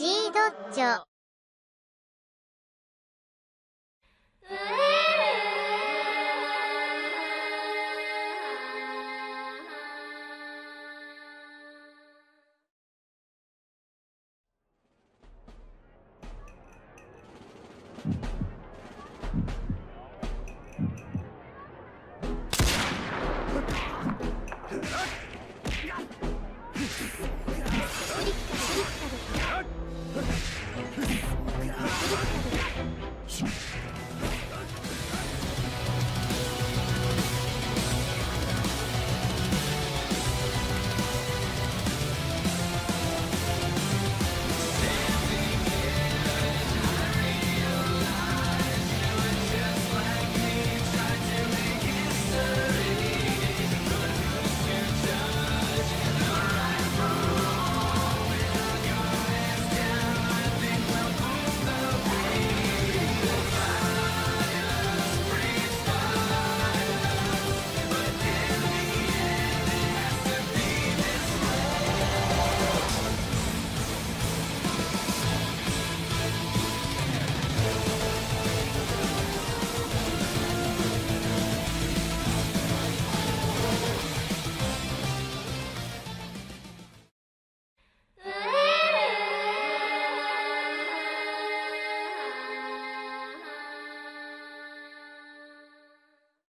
ジードッジョ。